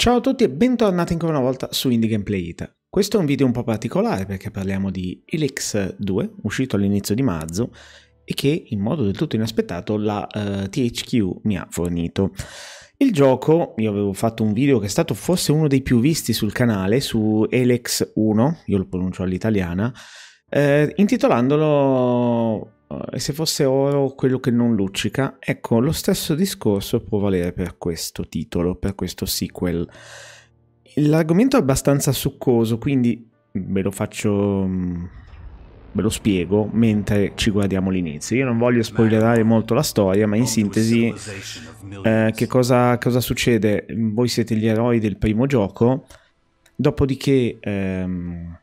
Ciao a tutti e bentornati ancora una volta su Indie Gameplay Ita. Questo è un video un po' particolare perché parliamo di Elix 2, uscito all'inizio di marzo e che in modo del tutto inaspettato la uh, eh, THQ mi ha fornito. Il gioco, io avevo fatto un video che è stato forse uno dei più visti sul canale, su Elex 1, io lo pronuncio all'italiana, eh, intitolandolo e se fosse oro quello che non luccica, ecco, lo stesso discorso può valere per questo titolo, per questo sequel. L'argomento è abbastanza succoso, quindi ve lo faccio mm, ve lo spiego mentre ci guardiamo l'inizio. Io non voglio spoilerare molto la storia, ma in sintesi eh, che cosa, cosa, succede? Voi siete gli eroi del primo gioco, dopodiché ehm,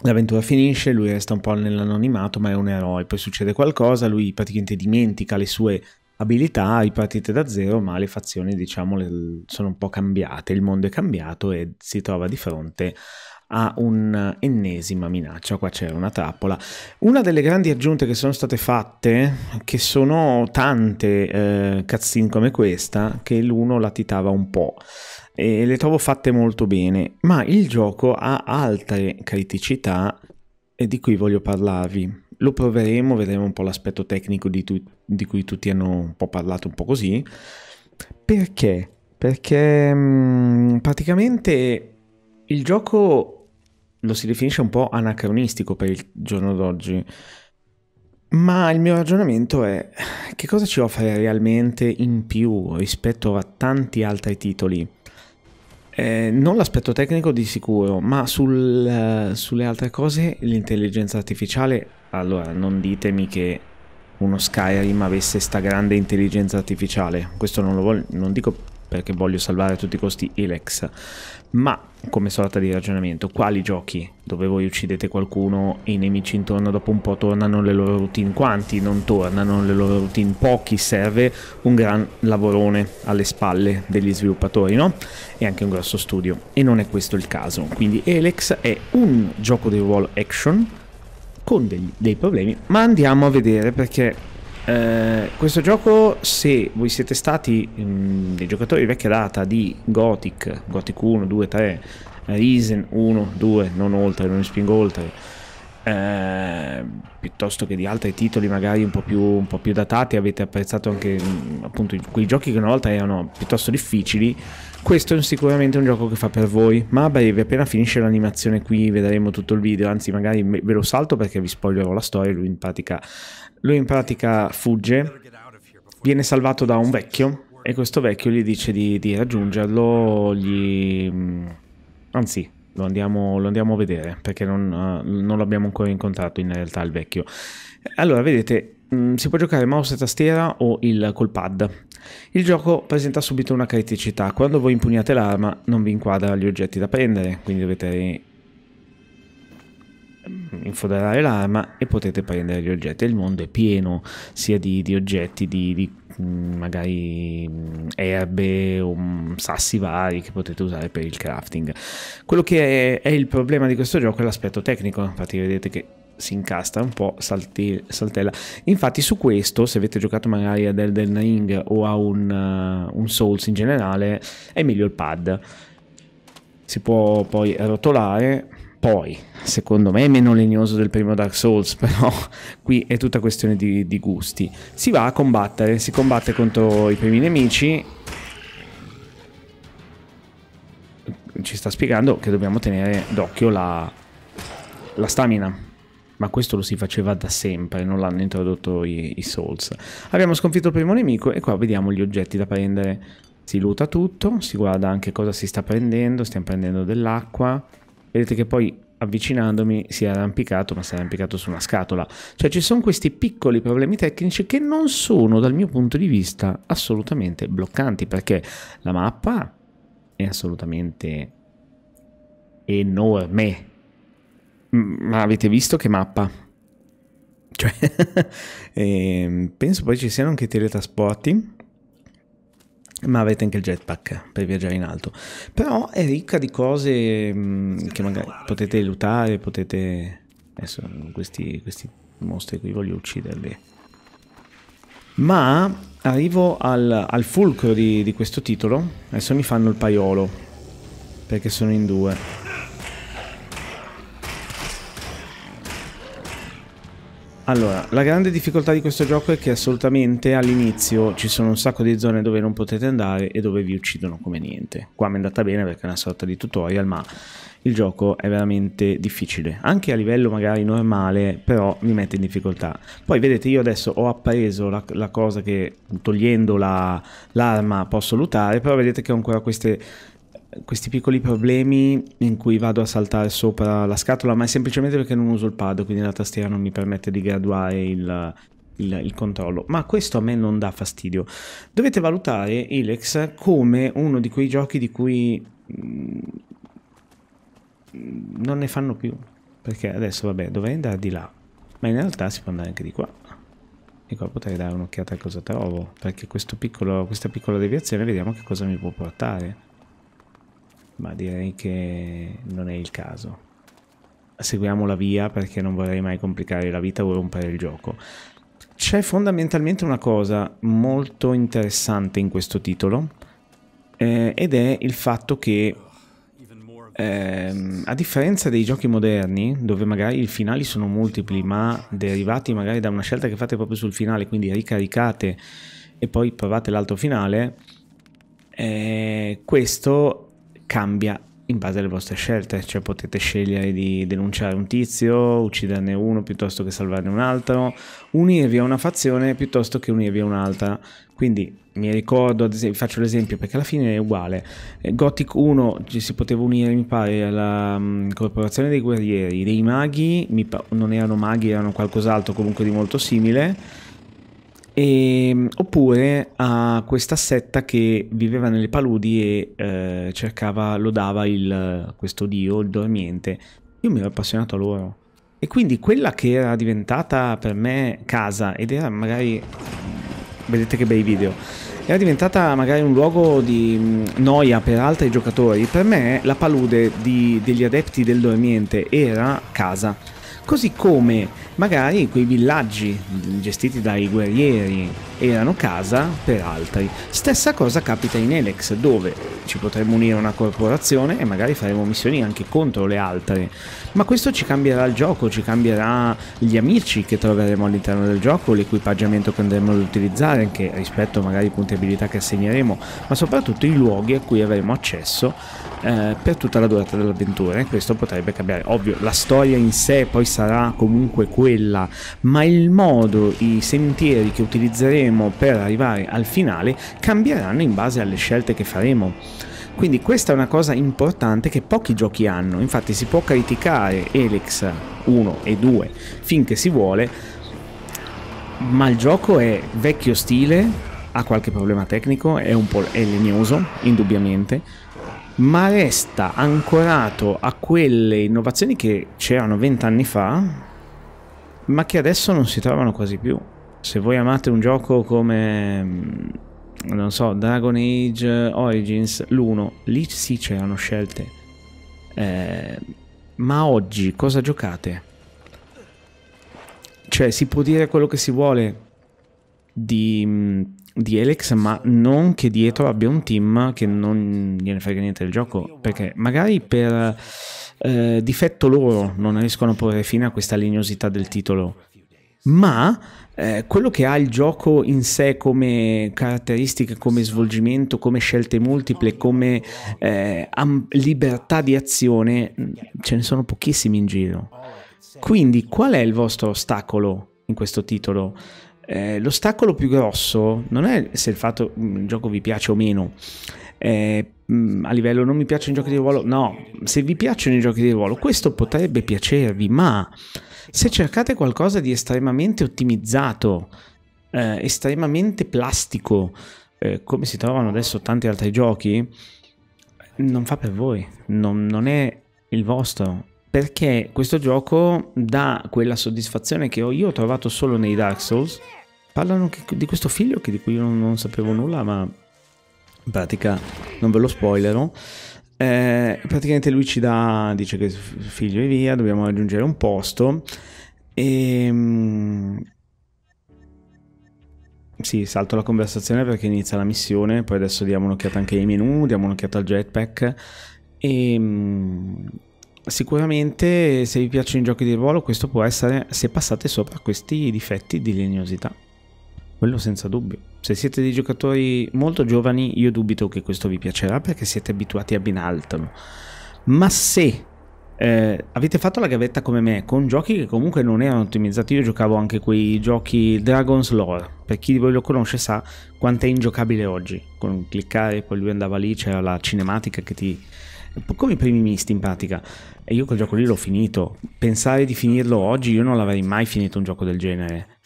L'avventura finisce, lui resta un po' nell'anonimato, ma è un eroe. Poi succede qualcosa, lui praticamente dimentica le sue abilità, ripartite da zero, ma le fazioni, diciamo, sono un po' cambiate. Il mondo è cambiato e si trova di fronte a un'ennesima minaccia. Qua c'è una trappola. Una delle grandi aggiunte che sono state fatte, che sono tante eh, cutscene come questa, che l'uno latitava un po' e le trovo fatte molto bene, ma il gioco ha altre criticità di cui voglio parlarvi. Lo proveremo, vedremo un po' l'aspetto tecnico di, tu- di cui tutti hanno un po' parlato, un po' così. Perché? Perché mh, mm, praticamente il gioco lo si definisce un po' anacronistico per il giorno d'oggi. Ma il mio ragionamento è che cosa ci offre realmente in più rispetto a tanti altri titoli? Eh, non l'aspetto tecnico di sicuro, ma sul, uh, sulle altre cose l'intelligenza artificiale, allora non ditemi che uno Skyrim avesse sta grande intelligenza artificiale, questo non lo voglio, non dico perché voglio salvare a tutti i costi Elex, ma come sorta di ragionamento, quali giochi dove voi uccidete qualcuno e i nemici intorno dopo un po' tornano le loro routine? Quanti non tornano le loro routine? Pochi, serve un gran lavorone alle spalle degli sviluppatori, no? E anche un grosso studio. E non è questo il caso. Quindi Elex è un gioco di ruolo action con degli, dei problemi, ma andiamo a vedere perché eh, questo gioco, se voi siete stati mh, mm, dei giocatori di vecchia data di Gothic, Gothic 1, 2, 3, Risen 1, 2, non oltre, non spingo oltre, eh, piuttosto che di altri titoli magari un po' più, un po più datati, avete apprezzato anche mm, appunto quei giochi che una volta erano piuttosto difficili, questo è sicuramente un gioco che fa per voi, ma a breve, appena finisce l'animazione qui, vedremo tutto il video, anzi magari ve lo salto perché vi spoilerò la storia, lui in pratica lui in pratica fugge, viene salvato da un vecchio e questo vecchio gli dice di, di raggiungerlo, gli... Mm, anzi lo andiamo, lo andiamo, a vedere perché non, uh, non l'abbiamo ancora incontrato in realtà il vecchio. Allora vedete mm, si può giocare mouse e tastiera o il col pad. Il gioco presenta subito una criticità, quando voi impugnate l'arma non vi inquadra gli oggetti da prendere, quindi dovete infoderare l'arma e potete prendere gli oggetti. Il mondo è pieno sia di, di oggetti, di, di, mm, magari mm, erbe o mm, sassi vari che potete usare per il crafting. Quello che è, è il problema di questo gioco è l'aspetto tecnico, infatti vedete che si incastra un po', salti, saltella. Infatti su questo, se avete giocato magari ad Elden Ring o a un, uh, un Souls in generale, è meglio il pad. Si può poi rotolare poi, secondo me, è meno legnoso del primo Dark Souls, però qui è tutta questione di, di gusti. Si va a combattere, si combatte contro i primi nemici. Ci sta spiegando che dobbiamo tenere d'occhio la, la stamina ma questo lo si faceva da sempre, non l'hanno introdotto i, i, Souls. Abbiamo sconfitto il primo nemico e qua vediamo gli oggetti da prendere. Si luta tutto, si guarda anche cosa si sta prendendo, stiamo prendendo dell'acqua, vedete che poi avvicinandomi si è arrampicato, ma si è arrampicato su una scatola. Cioè ci sono questi piccoli problemi tecnici che non sono dal mio punto di vista assolutamente bloccanti, perché la mappa è assolutamente enorme. Ma avete visto che mappa? Cioè, eh, penso poi ci siano anche teletrasporti ma avete anche il jetpack per viaggiare in alto. Però è ricca di cose mh, mm, che magari potete lootare, potete... Adesso questi, questi mostri qui voglio ucciderli. Ma arrivo al, al fulcro di, di questo titolo. Adesso mi fanno il paiolo, perché sono in due. Allora, la grande difficoltà di questo gioco è che assolutamente all'inizio ci sono un sacco di zone dove non potete andare e dove vi uccidono come niente. Qua mi è andata bene perché è una sorta di tutorial, ma il gioco è veramente difficile. Anche a livello magari normale, però mi mette in difficoltà. Poi vedete, io adesso ho appreso la, la cosa che togliendo l'arma la, posso lootare, però vedete che ho ancora queste questi piccoli problemi in cui vado a saltare sopra la scatola, ma è semplicemente perché non uso il pad, quindi la tastiera non mi permette di graduare il, il, il, controllo. Ma questo a me non dà fastidio. Dovete valutare Ilex come uno di quei giochi di cui mm, non ne fanno più. Perché adesso, vabbè, dovrei andare di là, ma in realtà si può andare anche di qua. E qua potrei dare un'occhiata a cosa trovo, perché piccolo, questa piccola deviazione vediamo che cosa mi può portare ma direi che non è il caso. Seguiamo la via perché non vorrei mai complicare la vita o rompere il gioco. C'è fondamentalmente una cosa molto interessante in questo titolo eh, ed è il fatto che eh, a differenza dei giochi moderni dove magari i finali sono multipli ma derivati magari da una scelta che fate proprio sul finale quindi ricaricate e poi provate l'altro finale eh, questo cambia in base alle vostre scelte, cioè potete scegliere di denunciare un tizio, ucciderne uno piuttosto che salvarne un altro, unirvi a una fazione piuttosto che unirvi a un'altra. Quindi mi ricordo, esempio, faccio l'esempio perché alla fine è uguale. Eh, Gothic 1 ci si poteva unire, mi pare, alla um, corporazione dei guerrieri, dei maghi, non erano maghi, erano qualcos'altro comunque di molto simile e, ehm, oppure a questa setta che viveva nelle paludi e eh, cercava, lodava il, questo dio, il dormiente. Io mi ero appassionato a loro. E quindi quella che era diventata per me casa ed era magari... Vedete che bei video. Era diventata magari un luogo di mm, noia per altri giocatori. Per me la palude di, degli adepti del dormiente era casa. Così come magari quei villaggi gestiti dai guerrieri erano casa per altri. Stessa cosa capita in Elex, dove ci potremmo unire una corporazione e magari faremo missioni anche contro le altre. Ma questo ci cambierà il gioco, ci cambierà gli amici che troveremo all'interno del gioco, l'equipaggiamento che andremo ad utilizzare, anche rispetto magari ai punti abilità che assegneremo, ma soprattutto i luoghi a cui avremo accesso eh, per tutta la durata dell'avventura e questo potrebbe cambiare. Ovvio, la storia in sé poi sarà comunque quella, ma il modo, i sentieri che utilizzeremo per arrivare al finale cambieranno in base alle scelte che faremo. Quindi questa è una cosa importante che pochi giochi hanno, infatti si può criticare Elix 1 e 2 finché si vuole, ma il gioco è vecchio stile, ha qualche problema tecnico, è un po' è legnoso, indubbiamente, ma resta ancorato a quelle innovazioni che c'erano vent'anni fa, ma che adesso non si trovano quasi più. Se voi amate un gioco come, mm, non so, Dragon Age Origins, l'1, lì sì c'erano scelte. Eh, ma oggi cosa giocate? Cioè, si può dire quello che si vuole di mm, di Alex, ma non che dietro abbia un team che non gliene frega niente del gioco, perché magari per eh, difetto loro non riescono a porre fine a questa legnosità del titolo, ma eh, quello che ha il gioco in sé come caratteristiche, come svolgimento, come scelte multiple, come eh, libertà di azione, ce ne sono pochissimi in giro. Quindi qual è il vostro ostacolo in questo titolo? Eh, l'ostacolo più grosso non è se il fatto mm, il gioco vi piace o meno. Eh, mm, a livello non mi piacciono i giochi di ruolo, no, se vi piacciono i giochi di ruolo, questo potrebbe piacervi, ma se cercate qualcosa di estremamente ottimizzato, eh, estremamente plastico, eh, come si trovano adesso tanti altri giochi, non fa per voi, non, non è il vostro perché questo gioco dà quella soddisfazione che io ho trovato solo nei Dark Souls. Parlano di questo figlio che di cui io non, non sapevo nulla, ma in pratica non ve lo spoilerò. Eh, praticamente lui ci dà, dice che figlio è via, dobbiamo raggiungere un posto e, sì, salto la conversazione perché inizia la missione, poi adesso diamo un'occhiata anche ai menu, diamo un'occhiata al jetpack e mm, sicuramente se vi piacciono i giochi di ruolo questo può essere se passate sopra questi difetti di legnosità. Quello senza dubbio. Se siete dei giocatori molto giovani io dubito che questo vi piacerà perché siete abituati a ben altro. Ma se eh, avete fatto la gavetta come me con giochi che comunque non erano ottimizzati. Io giocavo anche quei giochi Dragon's Lore. Per chi di voi lo conosce sa quanto è ingiocabile oggi. Con cliccare, poi lui andava lì, c'era la cinematica che ti. come i primi misti in pratica. E io quel gioco lì l'ho finito. Pensare di finirlo oggi, io non l'avrei mai finito un gioco del genere.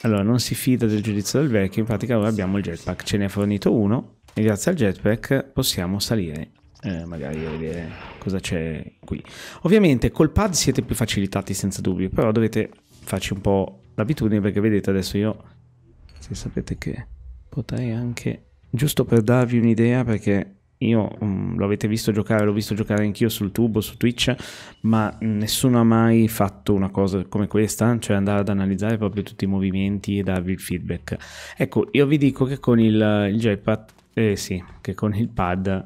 Allora, non si fida del giudizio del vecchio. In pratica, ora abbiamo il jetpack. Ce ne ha fornito uno. E grazie al jetpack possiamo salire eh, magari a vedere cosa c'è qui. Ovviamente col pad siete più facilitati senza dubbio, però dovete farci un po' l'abitudine perché vedete adesso io, se sapete che potrei anche, giusto per darvi un'idea perché io um, lo avete visto giocare, l'ho visto giocare anch'io sul tubo, su Twitch, ma nessuno ha mai fatto una cosa come questa, cioè andare ad analizzare proprio tutti i movimenti e darvi il feedback. Ecco, io vi dico che con il, il jetpad, eh sì, che con il pad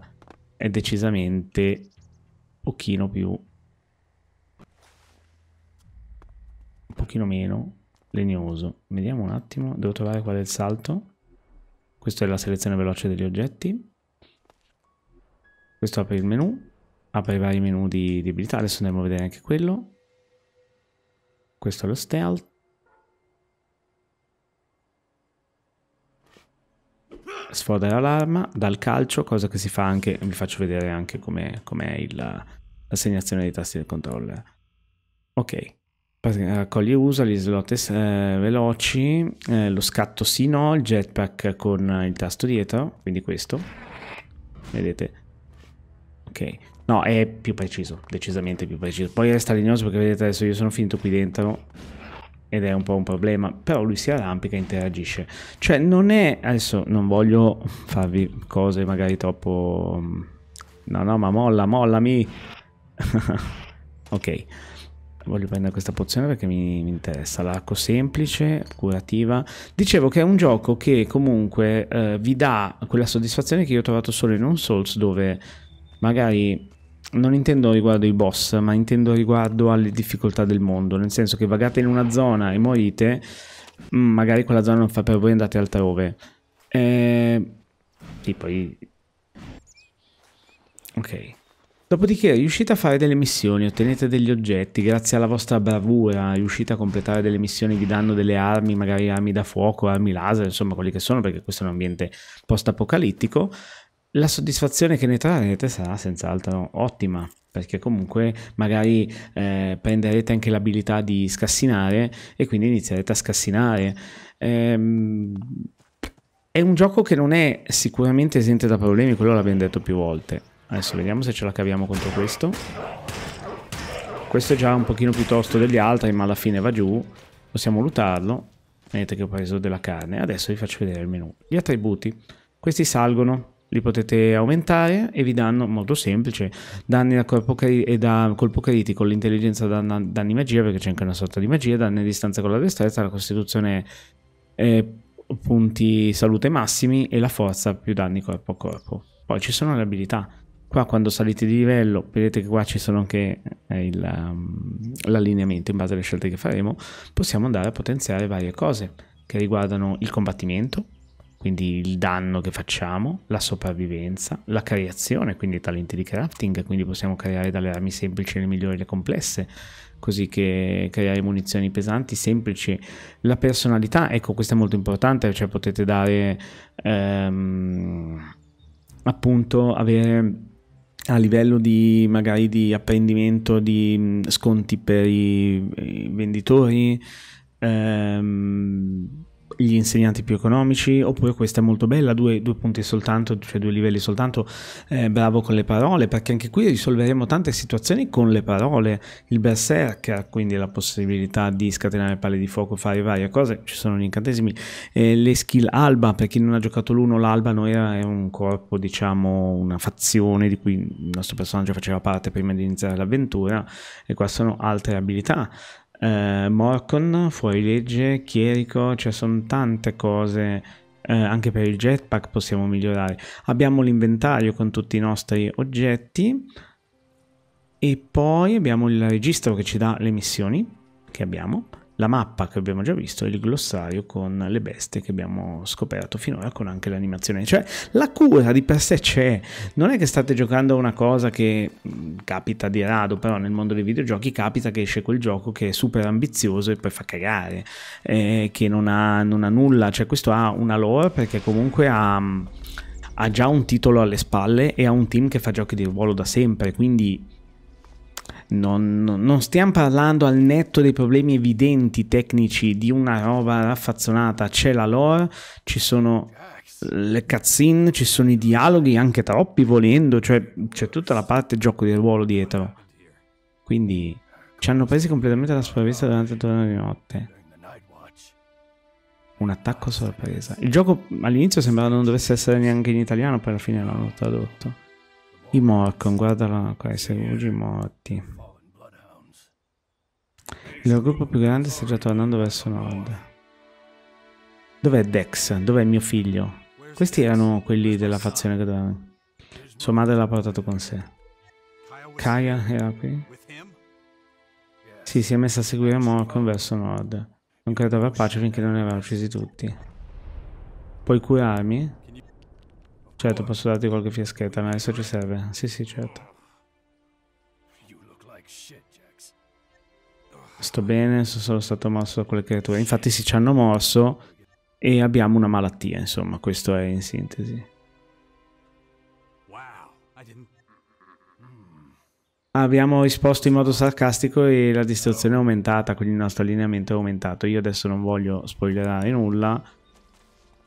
è decisamente un pochino più un pochino meno legnoso. Vediamo un attimo devo trovare qual è il salto. Questa è la selezione veloce degli oggetti questo apre il menu apre i vari menu di, di abilità. Adesso andiamo a vedere anche quello. Questo è lo stealth. Sfodera l'arma dal calcio, cosa che si fa anche, vi faccio vedere anche com'è, com'è l'assegnazione dei tasti del controller. Ok, raccoglie e usa gli slot eh, veloci, eh, lo scatto sì no, il jetpack con il tasto dietro, quindi questo, vedete, ok, no è più preciso, decisamente più preciso, poi resta legnoso perché vedete adesso io sono finito qui dentro ed è un po' un problema, però lui si arrampica e interagisce. Cioè non è, adesso non voglio farvi cose magari troppo... No, no, ma molla, mollami! ok, voglio prendere questa pozione perché mi, mi, interessa. L'arco semplice, curativa. Dicevo che è un gioco che comunque eh, vi dà quella soddisfazione che io ho trovato solo in un Souls dove magari non intendo riguardo i boss, ma intendo riguardo alle difficoltà del mondo, nel senso che vagate in una zona e morite, mm, magari quella zona non fa per voi, andate altrove. Eh, sì, poi... Ok. Dopodiché riuscite a fare delle missioni, ottenete degli oggetti, grazie alla vostra bravura riuscite a completare delle missioni, vi danno delle armi, magari armi da fuoco, armi laser, insomma quelli che sono, perché questo è un ambiente post-apocalittico la soddisfazione che ne trarrete sarà senz'altro ottima perché comunque magari eh, prenderete anche l'abilità di scassinare e quindi inizierete a scassinare. Ehm, è un gioco che non è sicuramente esente da problemi, quello l'abbiamo detto più volte. Adesso vediamo se ce la caviamo contro questo. Questo è già un pochino più tosto degli altri, ma alla fine va giù. Possiamo lootarlo. Vedete che ho preso della carne. Adesso vi faccio vedere il menu. Gli attributi. Questi salgono li potete aumentare e vi danno, molto semplice, danni da e da colpo critico, l'intelligenza danna, danni magia, perché c'è anche una sorta di magia, danni a distanza con la destrezza, la costituzione eh, punti salute massimi e la forza più danni corpo a corpo. Poi ci sono le abilità. Qua quando salite di livello, vedete che qua ci sono anche eh, um, l'allineamento in base alle scelte che faremo, possiamo andare a potenziare varie cose che riguardano il combattimento, quindi il danno che facciamo, la sopravvivenza, la creazione, quindi i talenti di crafting, quindi possiamo creare dalle armi semplici le migliori le complesse, così che creare munizioni pesanti, semplici, la personalità, ecco questo è molto importante, cioè potete dare ehm, appunto avere a livello di magari di apprendimento di sconti per i, i venditori ehm, gli insegnanti più economici, oppure questa è molto bella, due, due punti soltanto, cioè due livelli soltanto, eh, bravo con le parole, perché anche qui risolveremo tante situazioni con le parole, il berserker, quindi la possibilità di scatenare palle di fuoco, fare varie cose, ci sono gli incantesimi, eh, le skill alba, per chi non ha giocato l'uno, l'alba non era un corpo, diciamo, una fazione di cui il nostro personaggio faceva parte prima di iniziare l'avventura, e qua sono altre abilità, eh, Morcon, fuorilegge, chierico, cioè sono tante cose. Eh, anche per il jetpack possiamo migliorare. Abbiamo l'inventario con tutti i nostri oggetti e poi abbiamo il registro che ci dà le missioni che abbiamo la mappa che abbiamo già visto e il glossario con le bestie che abbiamo scoperto finora con anche l'animazione. Cioè la cura di per sé c'è, non è che state giocando a una cosa che mm, capita di rado, però nel mondo dei videogiochi capita che esce quel gioco che è super ambizioso e poi fa cagare, eh, che non ha, non ha, nulla, cioè questo ha una lore perché comunque ha ha già un titolo alle spalle e ha un team che fa giochi di ruolo da sempre, quindi non, non, stiamo parlando al netto dei problemi evidenti tecnici di una roba raffazzonata, c'è la lore, ci sono le cutscene, ci sono i dialoghi, anche troppi volendo, cioè c'è tutta la parte gioco di ruolo dietro. Quindi ci hanno presi completamente la sprovvista durante il turno di notte. Un attacco sorpresa. Il gioco all'inizio sembrava non dovesse essere neanche in italiano, poi alla fine l'hanno tradotto. I Morcon, guardala qua, i segugi morti. Il loro gruppo più grande sta già tornando verso nord. Dov'è Dex? Dov'è mio figlio? Questi erano quelli della fazione che dovevano... Sua madre l'ha portato con sé. Kaya era qui? Sì, si è messa a seguire Morcon verso nord. Non credo avrà pace finché non ne avrà uccisi tutti. Puoi curarmi? Certo, posso darti qualche fiaschetta, ma adesso ci serve. Sì, sì, certo. Sto bene, sono solo stato morso da quelle creature. Infatti si ci hanno morso e abbiamo una malattia, insomma, questo è in sintesi. Abbiamo risposto in modo sarcastico e la distruzione è aumentata, quindi il nostro allineamento è aumentato. Io adesso non voglio spoilerare nulla,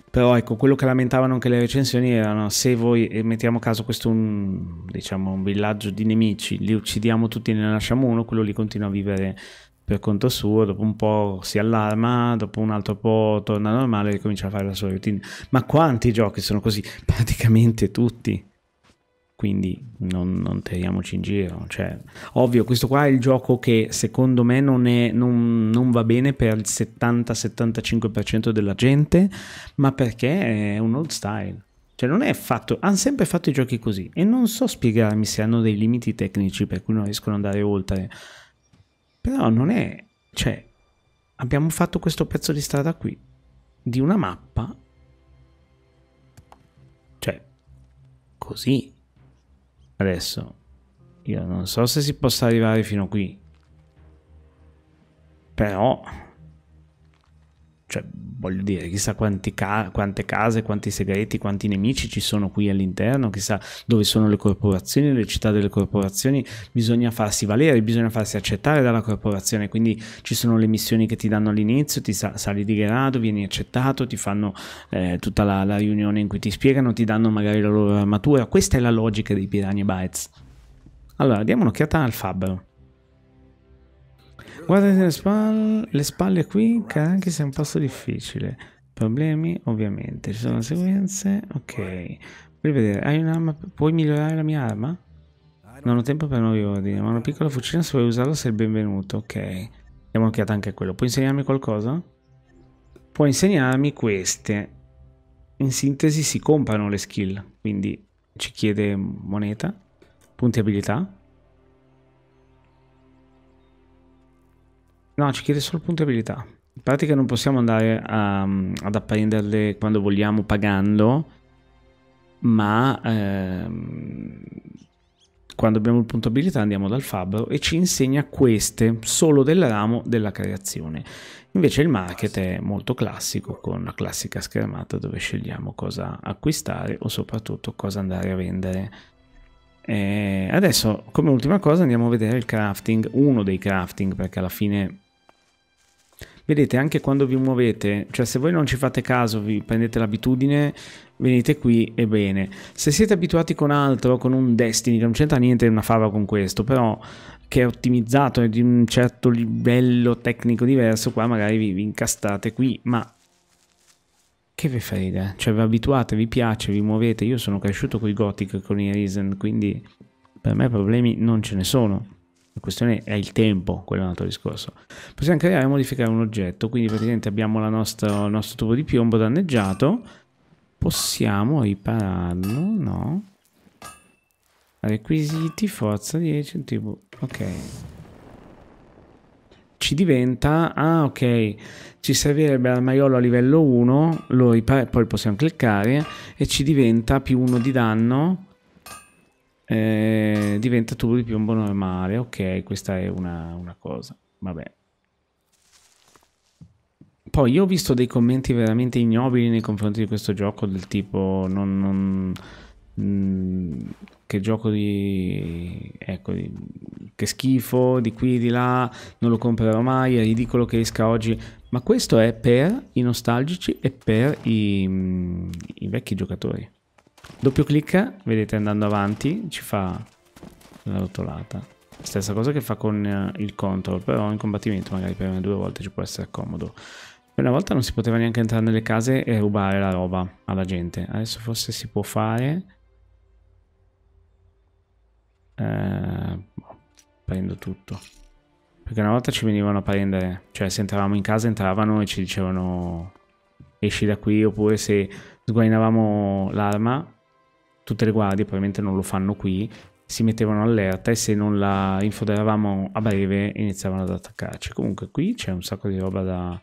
però ecco, quello che lamentavano anche le recensioni erano se voi, e mettiamo a caso questo un, diciamo, un villaggio di nemici, li uccidiamo tutti e ne lasciamo uno, quello lì continua a vivere per conto suo, dopo un po' si allarma, dopo un altro po' torna normale e ricomincia a fare la sua routine. Ma quanti giochi sono così? Praticamente tutti. Quindi non, non tiriamoci in giro. Cioè, ovvio, questo qua è il gioco che secondo me non, è, non, non va bene per il 70-75% della gente, ma perché è un old style. Cioè non è fatto, hanno sempre fatto i giochi così e non so spiegarmi se hanno dei limiti tecnici per cui non riescono ad andare oltre però non è... Cioè, abbiamo fatto questo pezzo di strada qui, di una mappa. Cioè, così. Adesso, io non so se si possa arrivare fino qui. Però cioè, voglio dire, chissà ca quante case, quanti segreti, quanti nemici ci sono qui all'interno, chissà dove sono le corporazioni, le città delle corporazioni, bisogna farsi valere, bisogna farsi accettare dalla corporazione, quindi ci sono le missioni che ti danno all'inizio, ti sa sali di grado, vieni accettato, ti fanno eh, tutta la, la, riunione in cui ti spiegano, ti danno magari la loro armatura, questa è la logica dei Piranha Bytes. Allora, diamo un'occhiata al fabbro. Guardate le spalle, le spalle qui, che anche se è un passo difficile. Problemi, ovviamente. Ci sono sequenze. Ok. Vuoi vedere? Hai un'arma? Puoi migliorare la mia arma? Non ho tempo per nuovi ordini, ma una piccola fucina se vuoi usarla sei il benvenuto. Ok. Diamo un'occhiata anche a quello. Puoi insegnarmi qualcosa? Puoi insegnarmi queste. In sintesi si comprano le skill, quindi ci chiede moneta, punti abilità No, ci chiede solo punti abilità. In pratica non possiamo andare a, ad apprenderle quando vogliamo pagando, ma ehm, quando abbiamo il punto abilità andiamo dal fabbro e ci insegna queste solo del ramo della creazione. Invece il market è molto classico con la classica schermata dove scegliamo cosa acquistare o soprattutto cosa andare a vendere. E adesso come ultima cosa andiamo a vedere il crafting, uno dei crafting perché alla fine Vedete, anche quando vi muovete, cioè se voi non ci fate caso, vi prendete l'abitudine, venite qui e bene. Se siete abituati con altro, con un Destiny, che non c'entra niente una fava con questo, però che è ottimizzato e di un certo livello tecnico diverso, qua magari vi, vi incastate qui, ma che vi frega? Cioè vi abituate, vi piace, vi muovete. Io sono cresciuto con i Gothic, con i Risen, quindi per me problemi non ce ne sono La questione è il tempo, quello è un altro discorso. Possiamo creare e modificare un oggetto, quindi praticamente abbiamo nostra, il nostro tubo di piombo danneggiato. Possiamo ripararlo, no? Requisiti, forza 10, tipo, ok. Ci diventa, ah ok, ci servirebbe l'armaiolo a livello 1, lo poi possiamo cliccare e ci diventa più 1 di danno eh, diventa tubo di piombo normale. Ok, questa è una, una cosa. Vabbè. Poi io ho visto dei commenti veramente ignobili nei confronti di questo gioco del tipo non, non mm, che gioco di ecco di, che schifo di qui di là non lo comprerò mai è ridicolo che esca oggi ma questo è per i nostalgici e per i, mm, i vecchi giocatori Doppio clic, vedete andando avanti, ci fa la rotolata. Stessa cosa che fa con eh, il control, però in combattimento magari per due volte ci può essere comodo. Per una volta non si poteva neanche entrare nelle case e rubare la roba alla gente. Adesso forse si può fare. Eh, prendo tutto. Perché una volta ci venivano a prendere, cioè se entravamo in casa entravano e ci dicevano esci da qui, oppure se sguainavamo l'arma tutte le guardie probabilmente non lo fanno qui, si mettevano allerta e se non la infoderavamo a breve iniziavano ad attaccarci. Comunque qui c'è un sacco di roba da,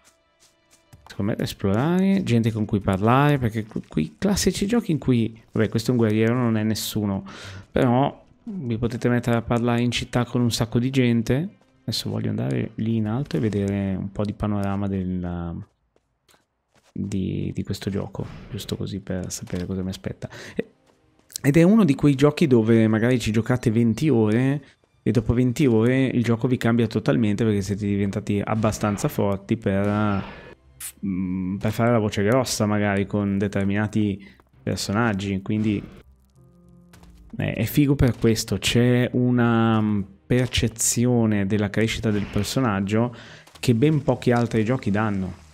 secondo me, da esplorare, gente con cui parlare, perché qui classici giochi in cui, vabbè questo è un guerriero, non è nessuno, però vi potete mettere a parlare in città con un sacco di gente. Adesso voglio andare lì in alto e vedere un po' di panorama del, di, di, questo gioco, giusto così per sapere cosa mi aspetta. E ed è uno di quei giochi dove magari ci giocate 20 ore e dopo 20 ore il gioco vi cambia totalmente perché siete diventati abbastanza forti per, mm, per fare la voce grossa magari con determinati personaggi. Quindi è figo per questo, c'è una mm, percezione della crescita del personaggio che ben pochi altri giochi danno.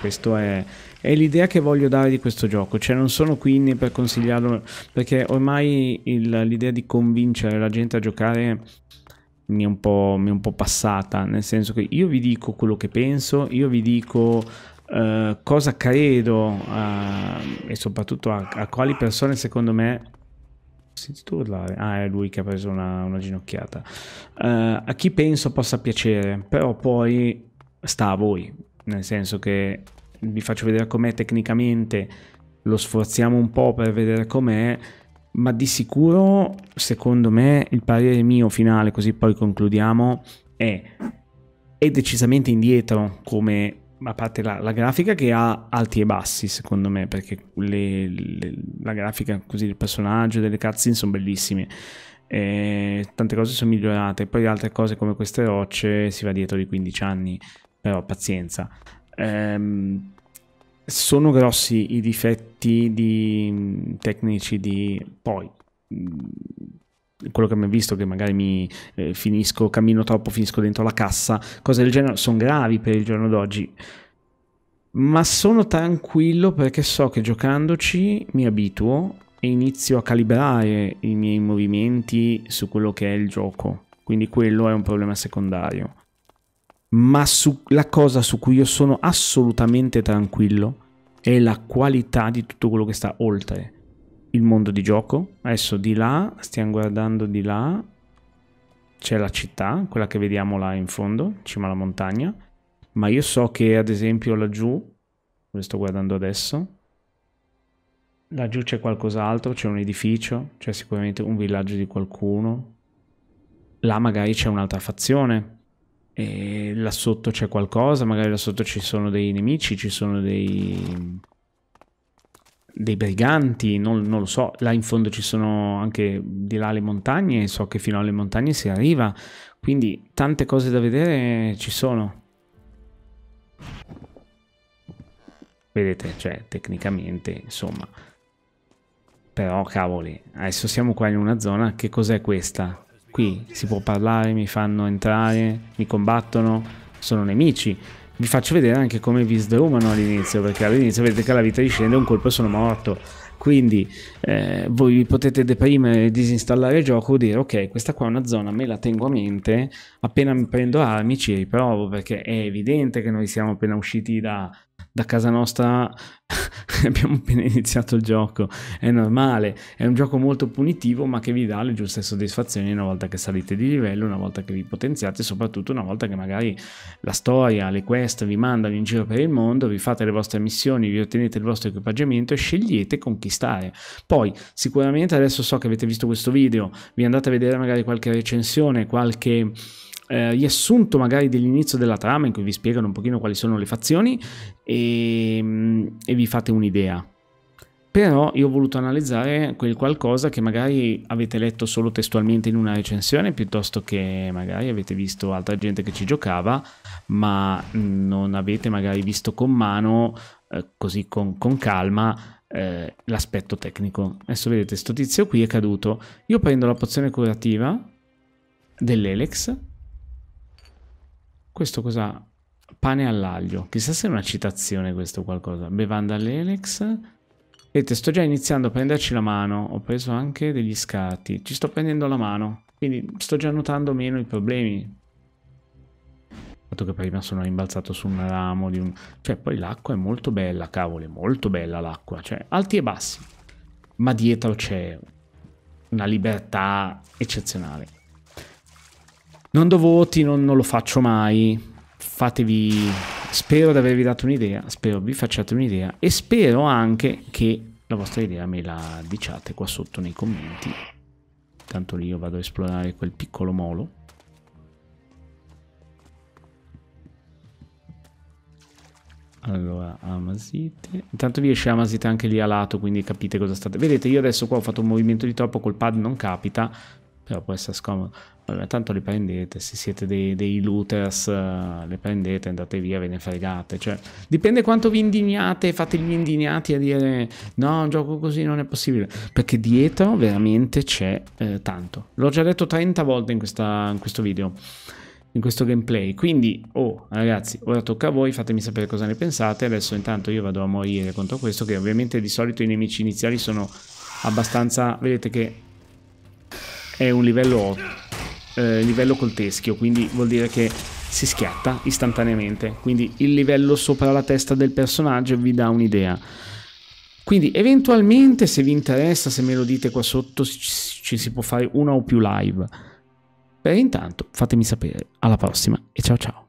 Questo è, è l'idea che voglio dare di questo gioco, cioè non sono qui per consigliarlo, perché ormai il, l'idea di convincere la gente a giocare mi è, un po', mi è un po' passata, nel senso che io vi dico quello che penso, io vi dico uh, cosa credo uh, e soprattutto a, a, quali persone secondo me... Sentito urlare? Ah, è lui che ha preso una, una ginocchiata. Uh, a chi penso possa piacere, però poi sta a voi, nel senso che vi faccio vedere com'è tecnicamente, lo sforziamo un po' per vedere com'è, ma di sicuro, secondo me, il parere mio finale, così poi concludiamo, è, è decisamente indietro come a parte la, la, grafica che ha alti e bassi secondo me perché le, le, la grafica così del personaggio delle cutscene sono bellissime e tante cose sono migliorate poi altre cose come queste rocce si va dietro di 15 anni però pazienza ehm, sono grossi i difetti di, tecnici di poi. Quello che mi ha visto che magari mi eh, finisco cammino troppo finisco dentro la cassa cose del genere sono gravi per il giorno d'oggi. Ma sono tranquillo perché so che giocandoci mi abituo e inizio a calibrare i miei movimenti su quello che è il gioco. Quindi quello è un problema secondario ma su, la cosa su cui io sono assolutamente tranquillo è la qualità di tutto quello che sta oltre il mondo di gioco. Adesso di là, stiamo guardando di là, c'è la città, quella che vediamo là in fondo, cima alla montagna, ma io so che ad esempio laggiù, dove sto guardando adesso, laggiù c'è qualcos'altro, c'è un edificio, c'è sicuramente un villaggio di qualcuno, là magari c'è un'altra fazione, e là sotto c'è qualcosa, magari là sotto ci sono dei nemici, ci sono dei, dei briganti, non, non, lo so, là in fondo ci sono anche di là le montagne, so che fino alle montagne si arriva, quindi tante cose da vedere ci sono. Vedete, cioè tecnicamente, insomma. Però cavoli, adesso siamo qua in una zona, che cos'è questa? Qui si può parlare, mi fanno entrare, mi combattono, sono nemici. vi faccio vedere anche come vi sdrumano all'inizio, perché all'inizio vedete che la vita discende, un colpo sono morto. Quindi eh, voi potete deprimere, disinstallare il gioco dire ok, questa qua è una zona, me la tengo a mente, appena mi prendo armi ci riprovo, perché è evidente che noi siamo appena usciti da, da casa nostra abbiamo appena iniziato il gioco, è normale, è un gioco molto punitivo ma che vi dà le giuste soddisfazioni una volta che salite di livello, una volta che vi potenziate e soprattutto una volta che magari la storia, le quest vi mandano in giro per il mondo, vi fate le vostre missioni, vi ottenete il vostro equipaggiamento e scegliete conquistare. Poi sicuramente adesso so che avete visto questo video, vi andate a vedere magari qualche recensione, qualche eh, riassunto magari dell'inizio della trama in cui vi spiegano un pochino quali sono le fazioni e, mm, e vi fate un'idea. Però io ho voluto analizzare quel qualcosa che magari avete letto solo testualmente in una recensione piuttosto che magari avete visto altra gente che ci giocava ma non avete magari visto con mano, eh, così con, con calma, eh, l'aspetto tecnico. Adesso vedete, questo tizio qui è caduto. Io prendo la pozione curativa dell'Elex questo cosa? Pane all'aglio. Chissà se è una citazione questo qualcosa. Bevanda all'Elex. Vedete, sto già iniziando a prenderci la mano. Ho preso anche degli scarti. Ci sto prendendo la mano. Quindi sto già notando meno i problemi. Dato che prima sono rimbalzato su un ramo di un... Cioè, poi l'acqua è molto bella, cavolo, è molto bella l'acqua. Cioè, alti e bassi. Ma dietro c'è una libertà eccezionale. Non do voti, non, non lo faccio mai. Fatevi... Spero di avervi dato un'idea, spero vi facciate un'idea e spero anche che la vostra idea me la diciate qua sotto nei commenti. Tanto lì io vado a esplorare quel piccolo molo. Allora, Amasite. Intanto vi esce Amasite anche lì a lato, quindi capite cosa state... Vedete, io adesso qua ho fatto un movimento di troppo, col pad non capita, però può essere scomodo. Allora, tanto le prendete, se siete dei, dei looters, uh, le prendete, andate via, ve ne fregate. Cioè, dipende quanto vi indignate, fate gli indignati a dire no, un gioco così non è possibile. Perché dietro veramente c'è eh, tanto. L'ho già detto 30 volte in, questa, in questo video in questo gameplay. Quindi, oh ragazzi, ora tocca a voi, fatemi sapere cosa ne pensate. Adesso intanto io vado a morire contro questo, che ovviamente di solito i nemici iniziali sono abbastanza... Vedete che è un livello 8 eh, livello col teschio, quindi vuol dire che si schiatta istantaneamente, quindi il livello sopra la testa del personaggio vi dà un'idea. Quindi eventualmente se vi interessa, se me lo dite qua sotto, ci si può fare una o più live. Per intanto fatemi sapere. Alla prossima e ciao ciao.